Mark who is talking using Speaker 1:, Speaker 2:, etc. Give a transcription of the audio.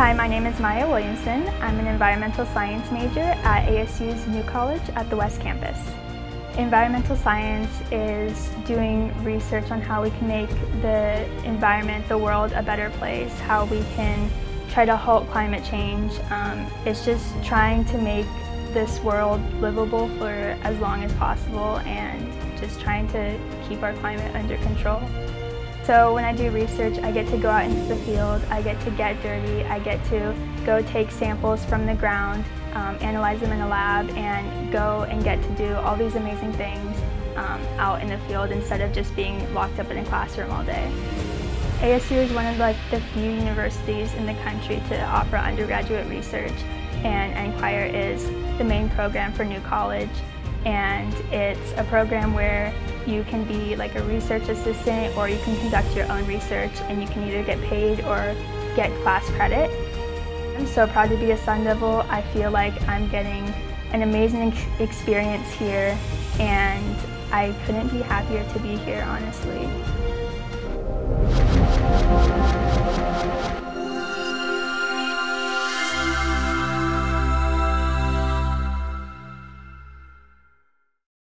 Speaker 1: Hi, my name is Maya Williamson. I'm an environmental science major at ASU's New College at the West Campus. Environmental science is doing research on how we can make the environment, the world, a better place, how we can try to halt climate change. Um, it's just trying to make this world livable for as long as possible and just trying to keep our climate under control. So when I do research, I get to go out into the field, I get to get dirty, I get to go take samples from the ground, um, analyze them in a lab, and go and get to do all these amazing things um, out in the field instead of just being locked up in a classroom all day. ASU is one of like the few universities in the country to offer undergraduate research and NCUIRE is the main program for New College and it's a program where you can be like a research assistant or you can conduct your own research and you can either get paid or get class credit. I'm so proud to be a Sun Devil. I feel like I'm getting an amazing experience here and I couldn't be happier to be here honestly.